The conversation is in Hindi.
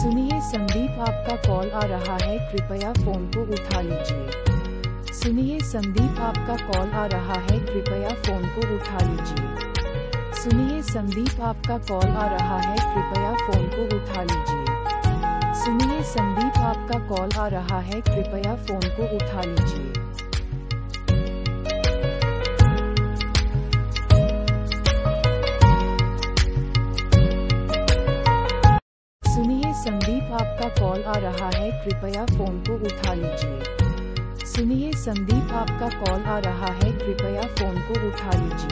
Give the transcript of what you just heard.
सुनिए संदीप, आपका कॉल आ रहा है, कृपया फ़ोन को उठा लीजिए। सुनिए संदीप, आपका कॉल आ रहा है, कृपया फ़ोन को उठा लीजिए। सुनिए संदीप, आपका कॉल आ रहा है, कृपया फ़ोन को उठा लीजिए। सुनिए संदीप, आपका कॉल आ रहा है, कृपया फ़ोन को उठा लीजिए। संदीप, आपका कॉल आ रहा है, कृपया फ़ोन को उठा लीजिए। सुनिए, संदीप, आपका कॉल आ रहा है, कृपया फ़ोन को उठा लीजिए।